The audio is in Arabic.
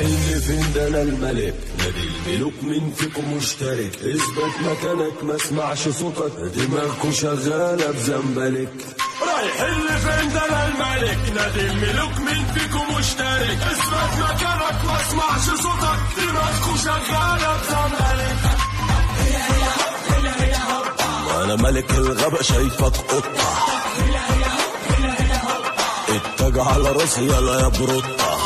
اللي فين ده أنا الملك. نادي الملوك مين فيكم مشترك. اثبت مكانك ما اسمعش صوتك. دماغكم شغالة بزنبلك. رايح اللي فين ده أنا الملك. نادي الملوك مين فيكم مشترك. اثبت مكانك ما اسمعش صوتك. دماغكم شغالة بزنبلك. أنا ملك الغابة شايفك قطة. اتجع على راسي يلا يا بروطة.